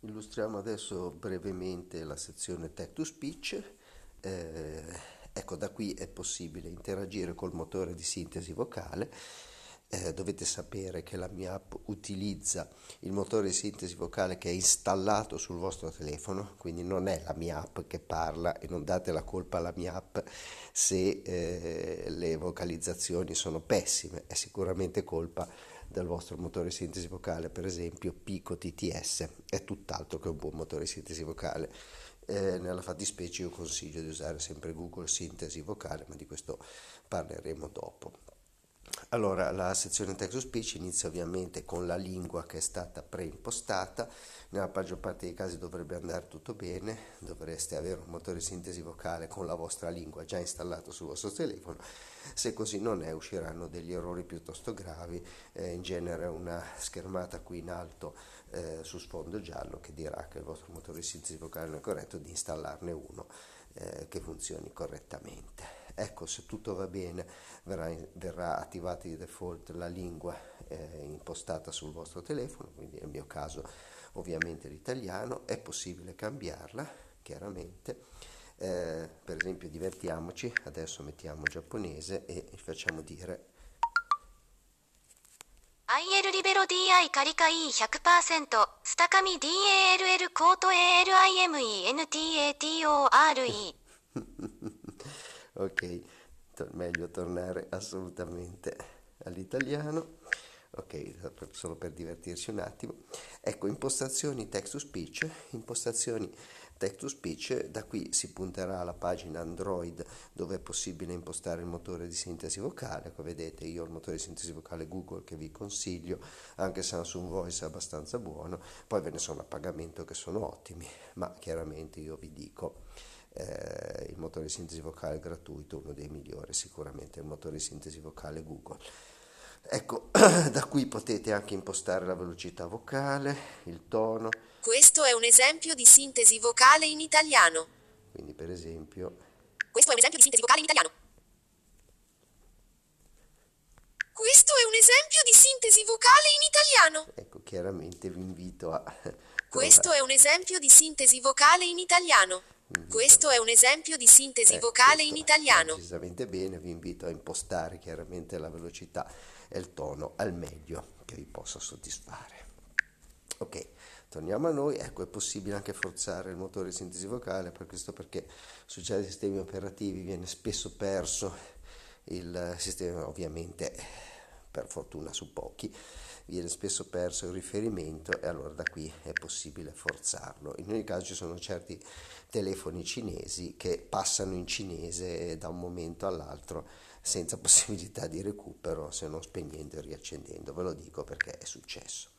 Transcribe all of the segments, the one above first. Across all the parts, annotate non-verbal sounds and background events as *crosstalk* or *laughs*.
Illustriamo adesso brevemente la sezione Text to Speech. Eh, ecco, da qui è possibile interagire col motore di sintesi vocale. Eh, dovete sapere che la mia app utilizza il motore di sintesi vocale che è installato sul vostro telefono, quindi non è la mia app che parla e non date la colpa alla mia app se eh, le vocalizzazioni sono pessime, è sicuramente colpa dal vostro motore sintesi vocale, per esempio Pico TTS, è tutt'altro che un buon motore sintesi vocale. Eh, nella fattispecie io consiglio di usare sempre Google Sintesi vocale, ma di questo parleremo dopo. Allora, la sezione text to speech inizia ovviamente con la lingua che è stata preimpostata, nella maggior parte dei casi dovrebbe andare tutto bene, dovreste avere un motore di sintesi vocale con la vostra lingua già installato sul vostro telefono, se così non è usciranno degli errori piuttosto gravi, eh, in genere una schermata qui in alto eh, su sfondo giallo che dirà che il vostro motore di sintesi vocale non è corretto, di installarne uno eh, che funzioni correttamente. Ecco, se tutto va bene verrà, verrà attivata di default la lingua eh, impostata sul vostro telefono, quindi nel mio caso ovviamente l'italiano, è possibile cambiarla chiaramente. Eh, per esempio divertiamoci, adesso mettiamo giapponese e facciamo dire IL リベロ DI カリカ E 100%スタカミ DALL コート ALIMENTATORE Ok, meglio tornare assolutamente all'italiano. Ok, solo per divertirci un attimo. Ecco, impostazioni text to speech, impostazioni text to speech, da qui si punterà alla pagina Android dove è possibile impostare il motore di sintesi vocale, come vedete io ho il motore di sintesi vocale Google che vi consiglio, anche Samsung Voice è abbastanza buono, poi ve ne sono a pagamento che sono ottimi, ma chiaramente io vi dico eh, il motore di sintesi vocale gratuito, uno dei migliori sicuramente, il motore di sintesi vocale Google. Ecco, *clears throat* da qui potete anche impostare la velocità vocale, il tono. Questo è un esempio di sintesi vocale in italiano. Quindi per esempio... Questo è un esempio di sintesi vocale in italiano. Questo è un esempio di sintesi vocale in italiano. Ecco, chiaramente vi invito a... *laughs* Questo è un esempio di sintesi vocale in italiano. Questo è un esempio di sintesi Eh, vocale in italiano. Decisamente bene, vi invito a impostare chiaramente la velocità e il tono al meglio che vi possa soddisfare. Ok, torniamo a noi, ecco è possibile anche forzare il motore di sintesi vocale, per questo perché su certi sistemi operativi viene spesso perso il sistema, ovviamente per fortuna su pochi, viene spesso perso il riferimento e allora da qui è possibile forzarlo. In ogni caso ci sono certi telefoni cinesi che passano in cinese da un momento all'altro senza *laughs* possibilità di recupero se non spegnendo e riaccendendo, ve lo dico perché è successo.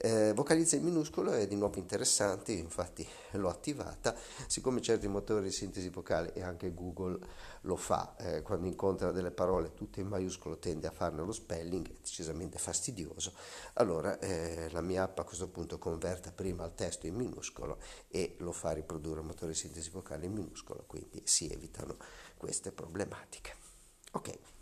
Eh, vocalizza in minuscolo è di nuovo interessante, infatti l'ho attivata, siccome certi motori di sintesi vocale e anche Google lo fa, eh, quando incontra delle parole tutte in maiuscolo tende a farne lo spelling, è decisamente fastidioso, allora eh, la mia app a questo punto converta prima il testo in minuscolo e lo fa riprodurre il motore di sintesi vocale in minuscolo, quindi si evitano queste problematiche. Ok.